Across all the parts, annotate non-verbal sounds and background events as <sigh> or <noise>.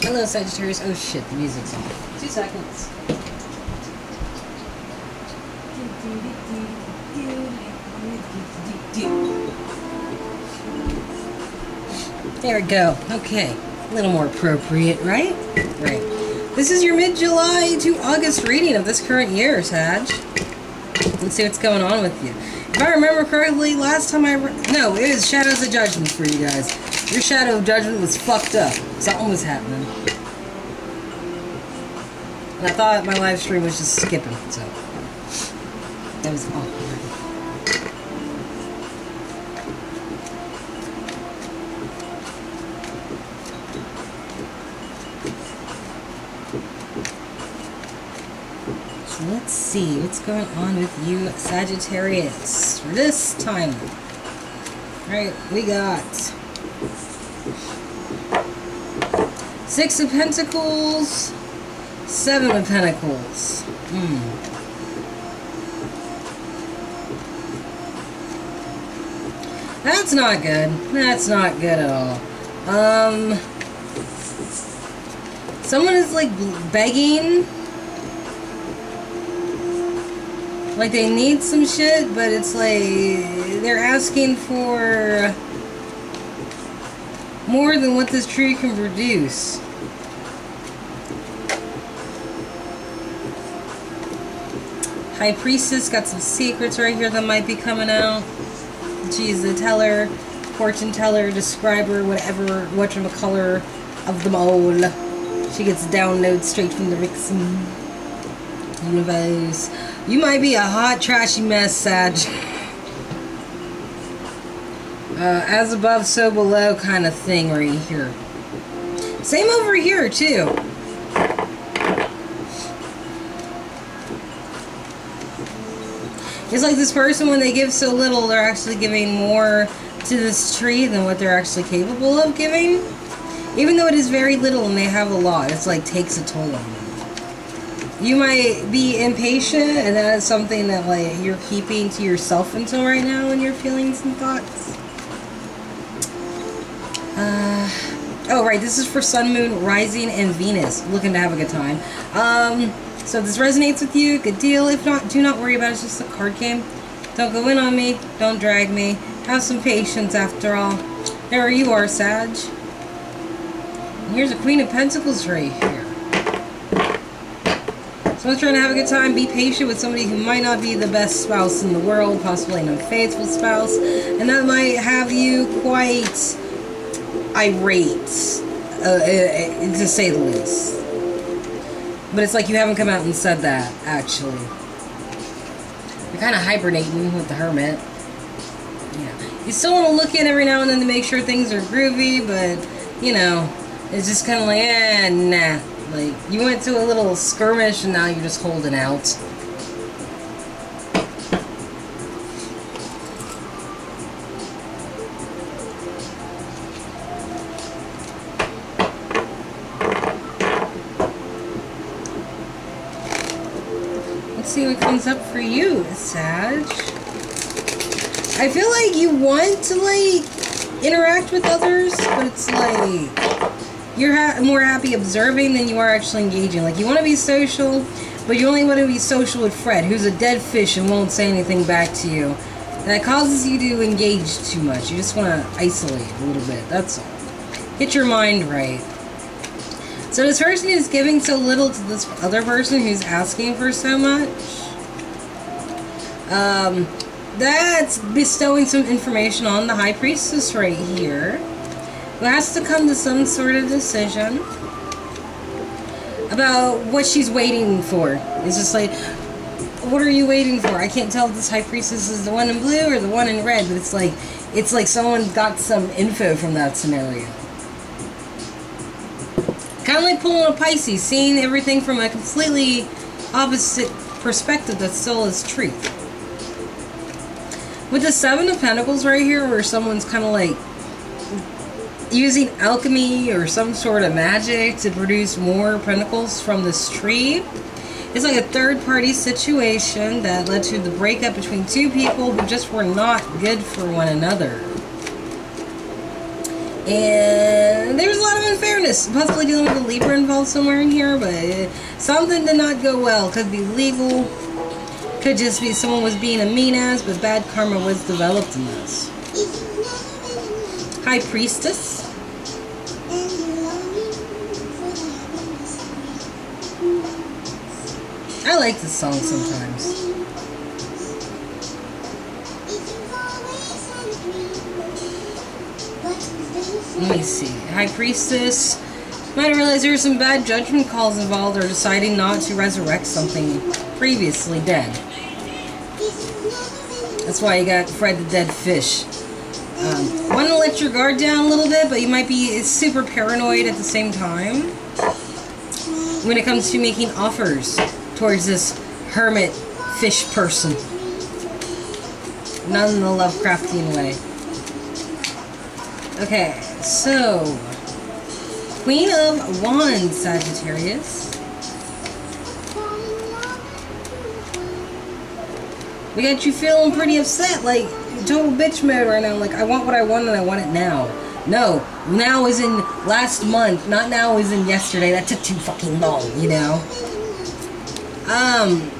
Hello, Sagittarius. Oh shit, the music's on. Two seconds. There we go. Okay. A little more appropriate, right? Right. This is your mid-July to August reading of this current year, Sag. Let's see what's going on with you. If I remember correctly, last time I... no, it was Shadows of Judgment for you guys. Your Shadow of Judgment was fucked up. Something was happening. And I thought my live stream was just skipping, so... That was awkward. So let's see what's going on with you, Sagittarius, for this time. Alright, we got Six of Pentacles, Seven of Pentacles. Hmm. That's not good. That's not good at all. Um, someone is like begging Like they need some shit, but it's like they're asking for more than what this tree can produce. High Priestess got some secrets right here that might be coming out. She's the teller, fortune teller, describer, whatever, whatchamacallit of them all. She gets downloads straight from the Rixon universe. You might be a hot, trashy mess, Sag. <laughs> Uh, as above, so below kind of thing right here. Same over here, too. It's like this person, when they give so little, they're actually giving more to this tree than what they're actually capable of giving. Even though it is very little and they have a lot, it's like takes a toll on them. You might be impatient and that is something that like you're keeping to yourself until right now in your feelings and thoughts. Uh, oh, right, this is for Sun, Moon, Rising, and Venus. Looking to have a good time. Um, so if this resonates with you, good deal. If not, do not worry about it. It's just a card game. Don't go in on me. Don't drag me. Have some patience after all. There you are, Sag. Here's a Queen of Pentacles right here. Someone's trying to have a good time. Be patient with somebody who might not be the best spouse in the world, possibly an unfaithful spouse, and that might have you quite irate, uh, uh, to say the least. But it's like you haven't come out and said that, actually. You're kind of hibernating with the hermit. Yeah. You still want to look in every now and then to make sure things are groovy, but, you know, it's just kind of like, eh, nah. Like, you went to a little skirmish and now you're just holding out. See what comes up for you, Sag. I feel like you want to, like, interact with others, but it's like you're ha more happy observing than you are actually engaging. Like, you want to be social, but you only want to be social with Fred, who's a dead fish and won't say anything back to you. That causes you to engage too much. You just want to isolate a little bit. That's all. Get your mind right. So this person is giving so little to this other person who's asking for so much. Um, that's bestowing some information on the High Priestess right here. Who has to come to some sort of decision about what she's waiting for. It's just like, what are you waiting for? I can't tell if this High Priestess is the one in blue or the one in red, but it's like, it's like someone got some info from that scenario. Kind of like pulling a Pisces, seeing everything from a completely opposite perspective that still is truth. With the Seven of Pentacles right here, where someone's kind of like using alchemy or some sort of magic to produce more pentacles from this tree. It's like a third party situation that led to the breakup between two people who just were not good for one another. And there's a lot of unfairness, possibly dealing with a Libra involved somewhere in here, but something did not go well. Could be legal, could just be someone was being a mean ass, but bad karma was developed in this. High Priestess. I like this song sometimes. Let me see. High Priestess. Might realize there were some bad judgment calls involved or deciding not to resurrect something previously dead. That's why you got Fred the Dead Fish. Um, Want to let your guard down a little bit, but you might be super paranoid at the same time when it comes to making offers towards this hermit fish person. Not in the Lovecraftian way. Okay, so Queen of Wands, Sagittarius. We got you feeling pretty upset, like total bitch mode right now. Like I want what I want and I want it now. No, now is in last month, not now is in yesterday. That took too fucking long, you know. Um,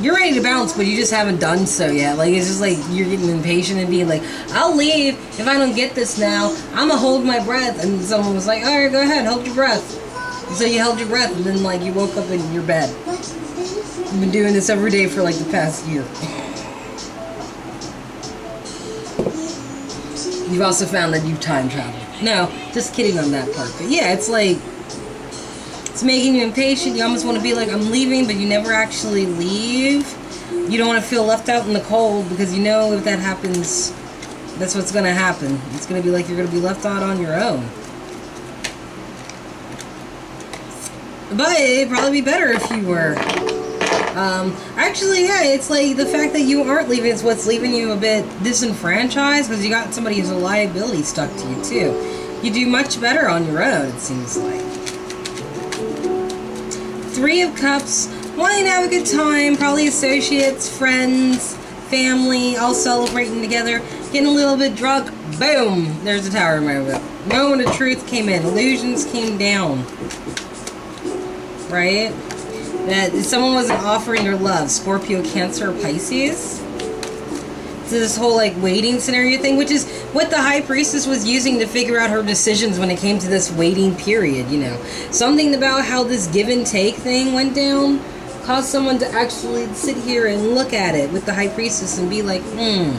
you're ready to bounce, but you just haven't done so yet. Like, it's just like you're getting impatient and being like, I'll leave if I don't get this now. I'm gonna hold my breath. And someone was like, alright, go ahead, hold your breath. And so you held your breath, and then, like, you woke up in your bed. You've been doing this every day for, like, the past year. You've also found that you've time traveled. No, just kidding on that part. But yeah, it's like, it's making you impatient. You almost want to be like, I'm leaving, but you never actually leave. You don't want to feel left out in the cold because you know if that happens, that's what's going to happen. It's going to be like you're going to be left out on your own. But it'd probably be better if you were. Um, actually, yeah, it's like the fact that you aren't leaving is what's leaving you a bit disenfranchised because you got somebody who's a liability stuck to you, too. You do much better on your own, it seems like. Three of Cups, wanting to have a good time, probably associates, friends, family, all celebrating together, getting a little bit drunk. Boom! There's a tower moment. Moment of truth came in. Illusions came down. Right? That someone wasn't offering your love. Scorpio, Cancer, Pisces this whole like waiting scenario thing, which is what the high priestess was using to figure out her decisions when it came to this waiting period, you know. Something about how this give and take thing went down caused someone to actually sit here and look at it with the high priestess and be like, hmm.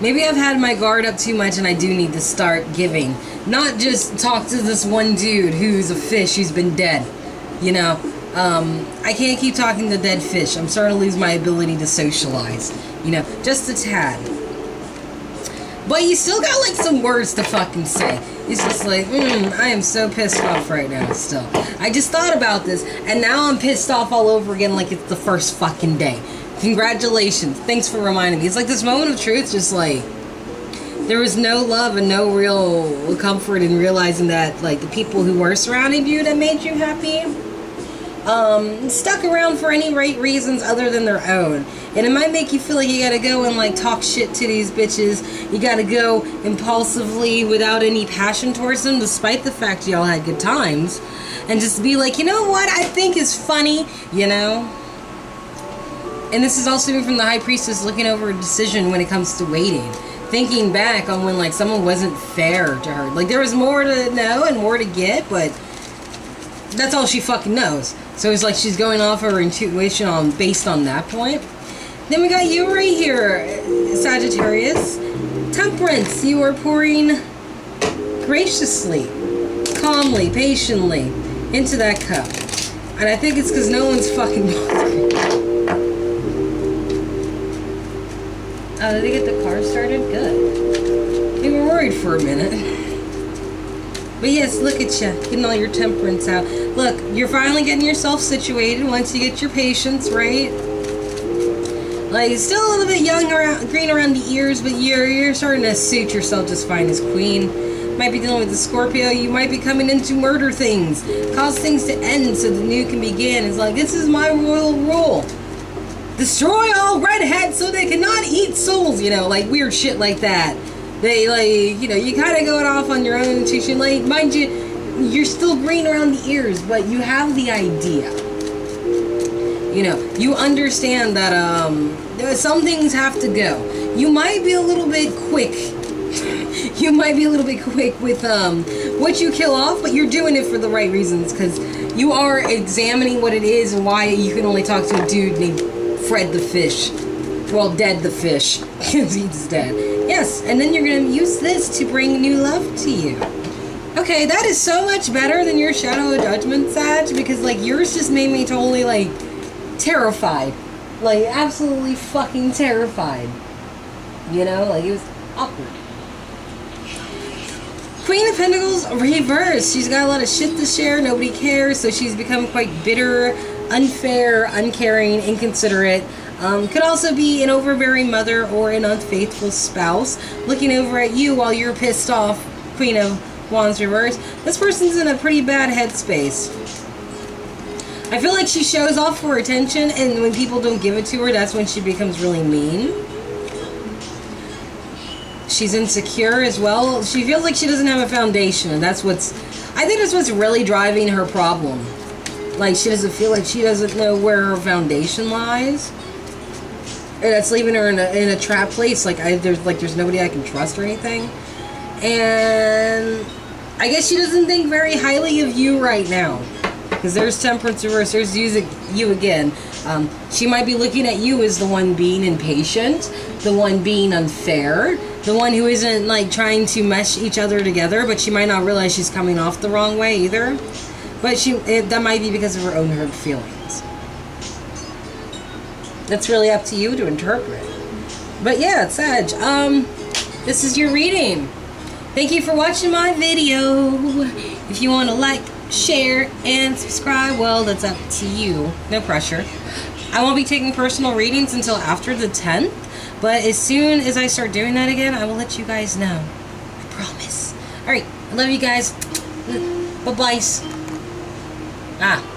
Maybe I've had my guard up too much and I do need to start giving. Not just talk to this one dude who's a fish who's been dead. You know, um, I can't keep talking to dead fish. I'm starting to lose my ability to socialize. You know, just a tad. But you still got like some words to fucking say. It's just like, mm, I am so pissed off right now still. I just thought about this and now I'm pissed off all over again like it's the first fucking day. Congratulations. Thanks for reminding me. It's like this moment of truth just like there was no love and no real comfort in realizing that like the people who were surrounding you that made you happy um, stuck around for any right reasons other than their own. And it might make you feel like you gotta go and like talk shit to these bitches. You gotta go impulsively without any passion towards them, despite the fact y'all had good times. And just be like, you know what I think is funny, you know? And this is also from the High Priestess looking over a decision when it comes to waiting. Thinking back on when like someone wasn't fair to her. Like there was more to know and more to get, but that's all she fucking knows. So it's like she's going off her intuition on based on that point. Then we got you right here, Sagittarius. Temperance, you are pouring graciously, calmly, patiently into that cup. And I think it's because no one's fucking <laughs> bothering. Oh, did they get the car started? Good. We were worried for a minute. <laughs> But yes, look at you, getting all your temperance out. Look, you're finally getting yourself situated once you get your patience, right? Like, still a little bit young around, green around the ears, but you're, you're starting to suit yourself just fine as queen. Might be dealing with the Scorpio. You might be coming in to murder things. Cause things to end so the new can begin. It's like, this is my royal rule. Destroy all redheads so they cannot eat souls, you know, like weird shit like that. They like, you know, you kind of going off on your own intuition. Like, mind you, you're still green around the ears, but you have the idea. You know, you understand that um, some things have to go. You might be a little bit quick. <laughs> you might be a little bit quick with um, what you kill off, but you're doing it for the right reasons because you are examining what it is and why you can only talk to a dude named Fred the Fish. Well, Dead the Fish, <laughs> he's dead. Yes, and then you're going to use this to bring new love to you. Okay, that is so much better than your Shadow of Judgment, Sag, because, like, yours just made me totally, like, terrified. Like, absolutely fucking terrified. You know? Like, it was awkward. Queen of Pentacles reverse. She's got a lot of shit to share. Nobody cares, so she's become quite bitter, unfair, uncaring, inconsiderate. Um, could also be an overbearing mother or an unfaithful spouse looking over at you while you're pissed off. Queen of Wands reverse. This person's in a pretty bad headspace. I feel like she shows off for attention, and when people don't give it to her, that's when she becomes really mean. She's insecure as well. She feels like she doesn't have a foundation, and that's what's. I think that's what's really driving her problem. Like she doesn't feel like she doesn't know where her foundation lies, that's leaving her in a in a trap place. Like I there's like there's nobody I can trust or anything, and I guess she doesn't think very highly of you right now. Because there's temperance reverse, there's you again. Um, she might be looking at you as the one being impatient, the one being unfair, the one who isn't like trying to mesh each other together, but she might not realize she's coming off the wrong way either. But she it, that might be because of her own hurt feelings. That's really up to you to interpret. But yeah, it's Sag. Um, this is your reading. Thank you for watching my video. If you want to like, share, and subscribe, well, that's up to you. No pressure. I won't be taking personal readings until after the 10th, but as soon as I start doing that again, I will let you guys know. I promise. Alright, I love you guys. Bye-bye. Ah.